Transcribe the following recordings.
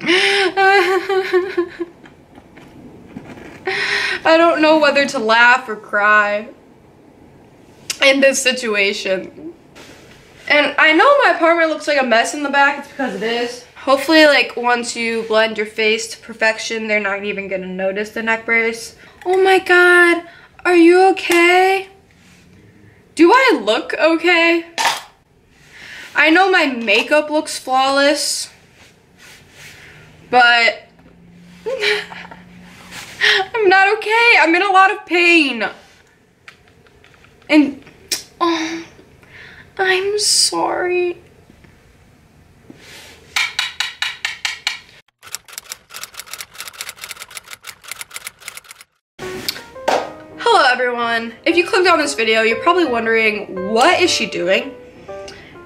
I don't know whether to laugh or cry in this situation. And I know my apartment looks like a mess in the back. It's because it is. Hopefully, like, once you blend your face to perfection, they're not even gonna notice the neck brace. Oh my god, are you okay? Do I look okay? I know my makeup looks flawless, but I'm not okay. I'm in a lot of pain. And, oh, I'm sorry. Hello everyone. If you clicked on this video, you're probably wondering, what is she doing?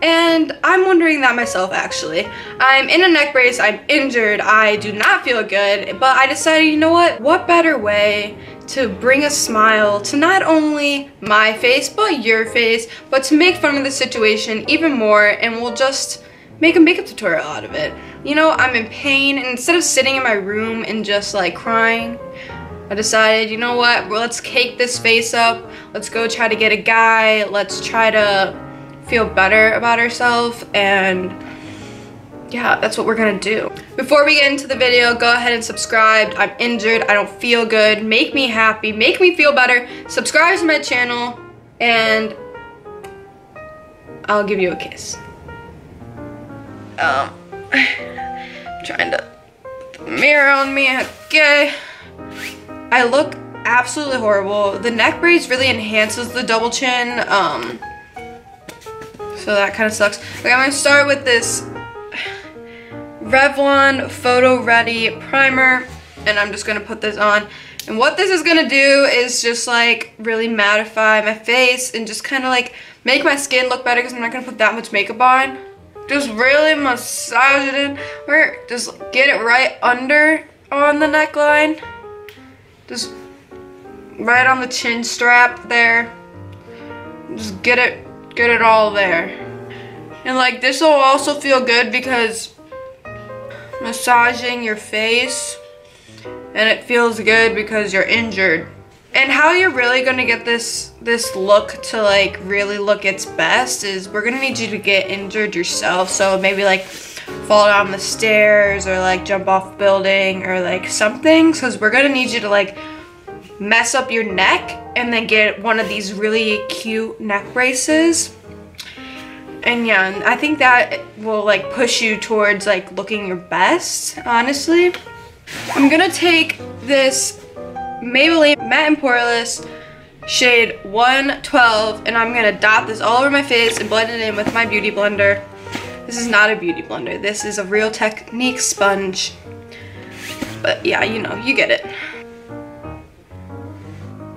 And I'm wondering that myself actually. I'm in a neck brace, I'm injured, I do not feel good, but I decided, you know what? What better way to bring a smile to not only my face, but your face, but to make fun of the situation even more and we'll just make a makeup tutorial out of it. You know, I'm in pain and instead of sitting in my room and just like crying, I decided, you know what, well, let's cake this face up. Let's go try to get a guy. Let's try to feel better about ourselves and yeah, that's what we're gonna do. Before we get into the video, go ahead and subscribe. I'm injured, I don't feel good. Make me happy, make me feel better. Subscribe to my channel and I'll give you a kiss. Um, I'm trying to put the mirror on me, okay. I look absolutely horrible. The neck brace really enhances the double chin. Um, so that kind of sucks. Okay, I'm gonna start with this Revlon Photo Ready Primer. And I'm just gonna put this on. And what this is gonna do is just like really mattify my face and just kind of like make my skin look better because I'm not gonna put that much makeup on. Just really massage it in. Just get it right under on the neckline. Just right on the chin strap there. Just get it, get it all there. And like this will also feel good because massaging your face and it feels good because you're injured. And how you're really gonna get this this look to like really look its best is we're gonna need you to get injured yourself. So maybe like fall down the stairs or like jump off building or like something. Cause we're gonna need you to like mess up your neck and then get one of these really cute neck braces. And yeah, I think that will like push you towards like looking your best, honestly. I'm gonna take this Maybelline Matte and Poreless shade 112 and I'm gonna dot this all over my face and blend it in with my beauty blender. This is not a beauty blender. This is a Real Technique sponge. But yeah, you know, you get it.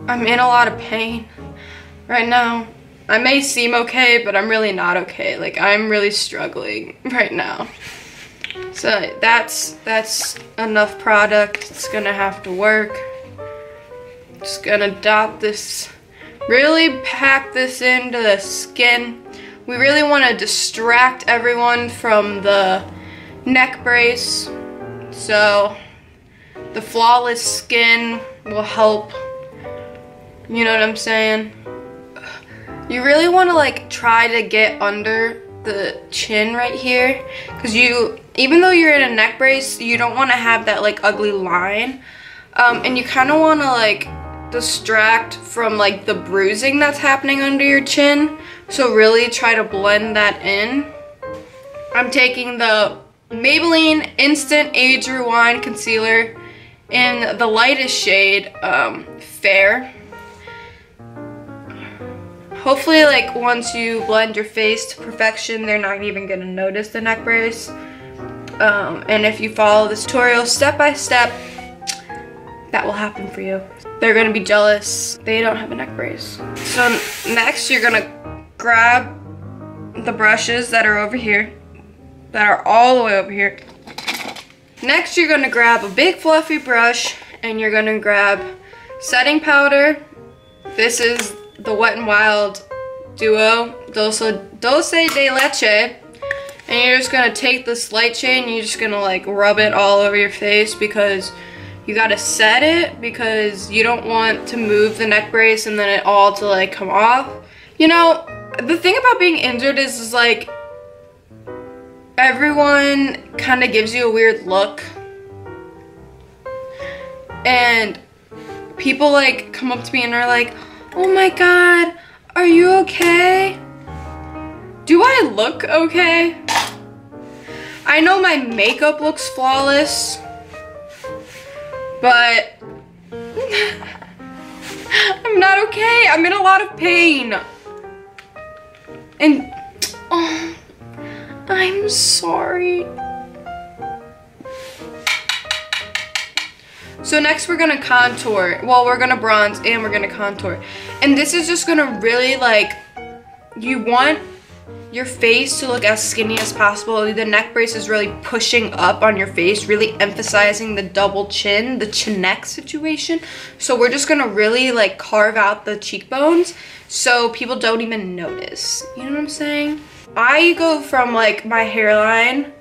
I'm in a lot of pain right now. I may seem okay, but I'm really not okay. Like, I'm really struggling right now. So that's, that's enough product. It's gonna have to work. Just gonna dot this, really pack this into the skin. We really wanna distract everyone from the neck brace. So the flawless skin will help you know what I'm saying? You really want to like try to get under the chin right here because you, even though you're in a neck brace, you don't want to have that like ugly line. Um, and you kind of want to like distract from like the bruising that's happening under your chin. So really try to blend that in. I'm taking the Maybelline Instant Age Rewind Concealer in the lightest shade, um, Fair. Hopefully, like, once you blend your face to perfection, they're not even gonna notice the neck brace. Um, and if you follow this tutorial step by step, that will happen for you. They're gonna be jealous. They don't have a neck brace. So next, you're gonna grab the brushes that are over here, that are all the way over here. Next, you're gonna grab a big fluffy brush and you're gonna grab setting powder. This is the Wet n Wild Duo Dulce, Dulce de Leche. And you're just gonna take this light shade and you're just gonna like rub it all over your face because you gotta set it because you don't want to move the neck brace and then it all to like come off. You know, the thing about being injured is, is like everyone kind of gives you a weird look. And people like come up to me and are like, oh my god, are you okay? Do I look okay? I know my makeup looks flawless, but I'm not okay. I'm in a lot of pain. And oh, I'm sorry. So next we're gonna contour. Well, we're gonna bronze and we're gonna contour. And this is just gonna really like, you want your face to look as skinny as possible. The neck brace is really pushing up on your face, really emphasizing the double chin, the chin neck situation. So we're just gonna really like carve out the cheekbones so people don't even notice. You know what I'm saying? I go from like my hairline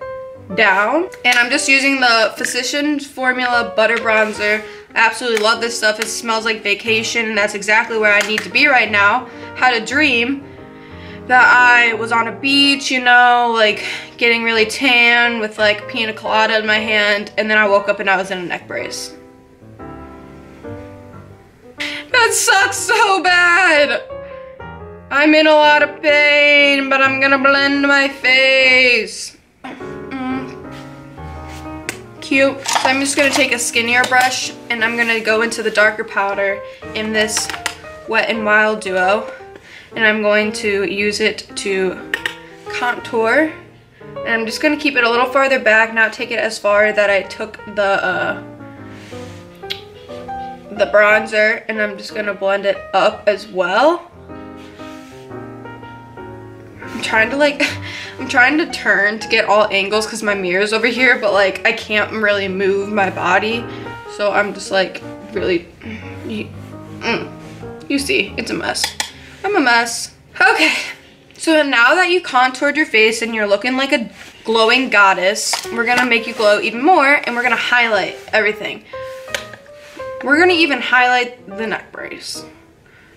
down and I'm just using the Physicians Formula Butter Bronzer. I absolutely love this stuff. It smells like vacation and that's exactly where I need to be right now. Had a dream that I was on a beach, you know, like getting really tan with like pina colada in my hand, and then I woke up and I was in a neck brace. That sucks so bad. I'm in a lot of pain, but I'm gonna blend my face. Cute. So I'm just gonna take a skinnier brush and I'm gonna go into the darker powder in this Wet n Wild Duo and I'm going to use it to contour. And I'm just gonna keep it a little farther back, not take it as far that I took the uh, the bronzer, and I'm just gonna blend it up as well. Trying to like, I'm trying to turn to get all angles because my mirror's over here, but like I can't really move my body. So I'm just like really, you, mm, you see, it's a mess. I'm a mess. Okay, so now that you contoured your face and you're looking like a glowing goddess, we're gonna make you glow even more and we're gonna highlight everything. We're gonna even highlight the neck brace.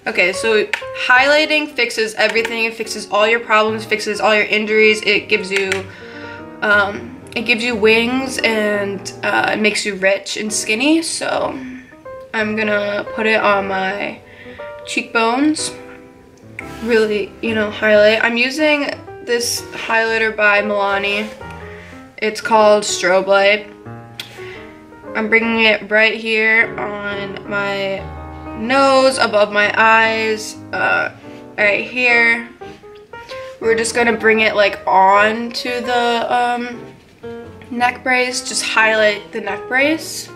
Okay, so highlighting fixes everything. It fixes all your problems, fixes all your injuries. It gives you, um, it gives you wings and uh, it makes you rich and skinny. So I'm gonna put it on my cheekbones really, you know, highlight. I'm using this highlighter by Milani. It's called Strobe Light. I'm bringing it right here on my nose, above my eyes, uh, right here. We're just gonna bring it like on to the um, neck brace, just highlight the neck brace.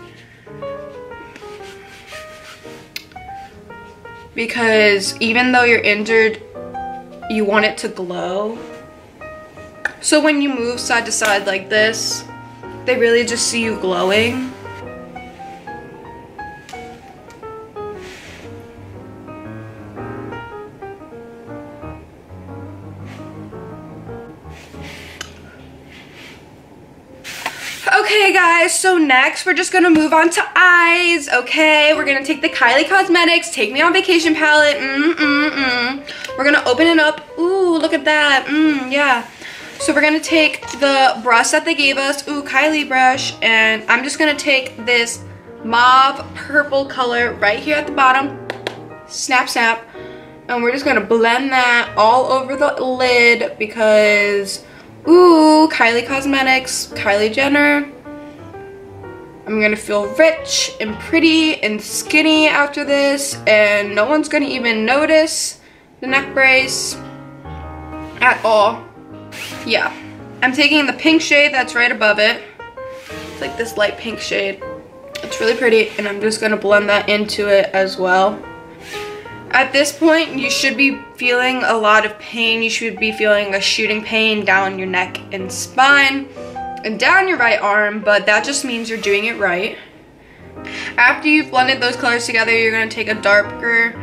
because even though you're injured, you want it to glow. So when you move side to side like this, they really just see you glowing. Next we're just gonna move on to eyes, okay? We're gonna take the Kylie Cosmetics Take Me On Vacation palette, mm, mm, mm. We're gonna open it up, ooh, look at that, mm, yeah. So we're gonna take the brush that they gave us, ooh, Kylie brush, and I'm just gonna take this mauve purple color right here at the bottom, snap, snap, and we're just gonna blend that all over the lid because Ooh, Kylie Cosmetics, Kylie Jenner. I'm gonna feel rich and pretty and skinny after this and no one's gonna even notice the neck brace at all. Yeah. I'm taking the pink shade that's right above it. It's like this light pink shade. It's really pretty and I'm just gonna blend that into it as well. At this point, you should be feeling a lot of pain. You should be feeling a shooting pain down your neck and spine and down your right arm, but that just means you're doing it right. After you've blended those colors together, you're gonna take a darker,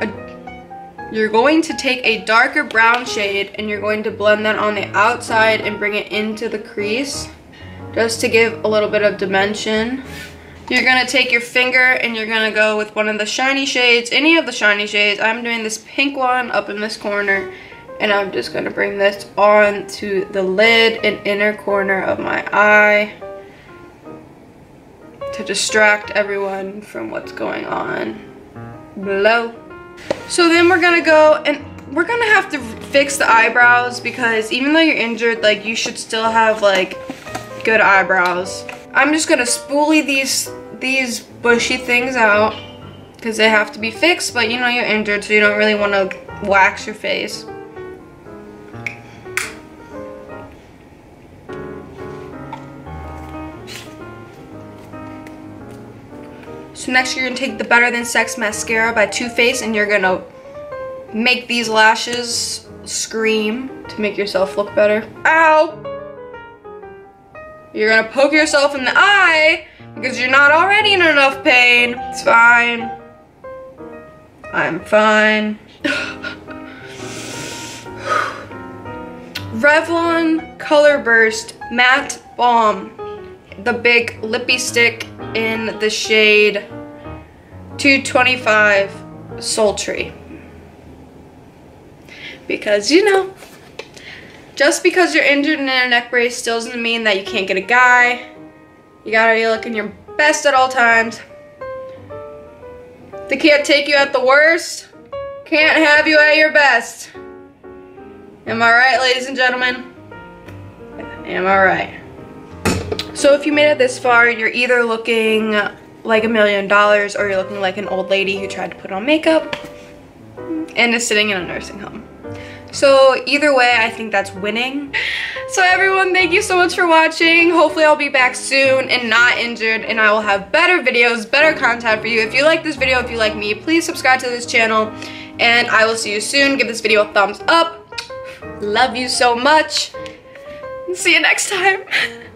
a you're going to take a darker brown shade and you're going to blend that on the outside and bring it into the crease just to give a little bit of dimension. You're gonna take your finger and you're gonna go with one of the shiny shades, any of the shiny shades. I'm doing this pink one up in this corner and I'm just gonna bring this on to the lid and inner corner of my eye to distract everyone from what's going on below. So then we're gonna go and we're gonna have to fix the eyebrows because even though you're injured, like you should still have like good eyebrows. I'm just gonna spoolie these these bushy things out because they have to be fixed, but you know you're injured, so you don't really want to wax your face. So next you're gonna take the Better Than Sex Mascara by Too Faced and you're gonna make these lashes scream to make yourself look better. Ow! You're gonna poke yourself in the eye because you're not already in enough pain. It's fine. I'm fine. Revlon Color Burst Matte Balm. The big lippy stick in the shade 225 Sultry. Because, you know, just because you're injured and in a neck brace still doesn't mean that you can't get a guy. You gotta be looking your best at all times. They can't take you at the worst. Can't have you at your best. Am I right, ladies and gentlemen? Am I right? So if you made it this far, you're either looking like a million dollars or you're looking like an old lady who tried to put on makeup and is sitting in a nursing home. So either way, I think that's winning. So everyone, thank you so much for watching. Hopefully I'll be back soon and not injured and I will have better videos, better content for you. If you like this video, if you like me, please subscribe to this channel and I will see you soon. Give this video a thumbs up. Love you so much. See you next time.